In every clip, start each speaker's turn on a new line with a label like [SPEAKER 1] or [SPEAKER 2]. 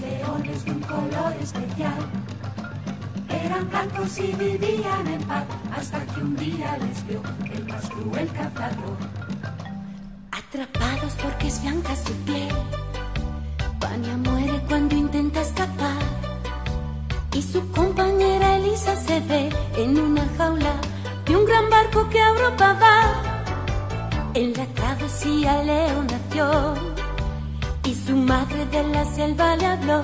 [SPEAKER 1] leones de un color especial. Eran blancos y vivían en paz hasta que un día les vio el más cruel cazador.
[SPEAKER 2] Atrapados porque es blanca su piel, Vania muere cuando intenta escapar. Y su compañera Elisa se ve en una jaula de un gran barco que a Europa va. En la travesía Leo nació y su madre de la selva le habló.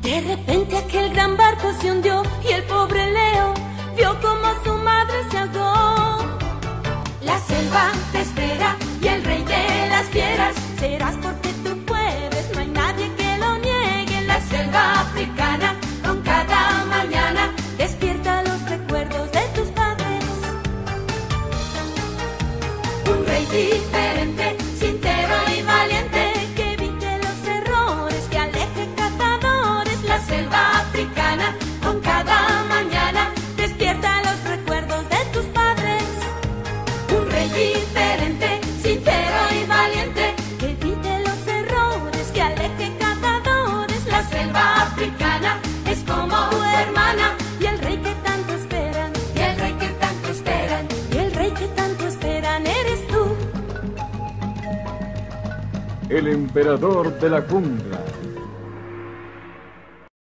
[SPEAKER 2] De repente aquel gran barco se hundió y el pobre Leo vio como su madre se ahogó. La selva te espera y el rey de las fieras serás porque tú puedes, no hay nadie que lo niegue. La selva africana con cada mañana despierta los recuerdos de tus padres. Un rey
[SPEAKER 3] El emperador de la jungla.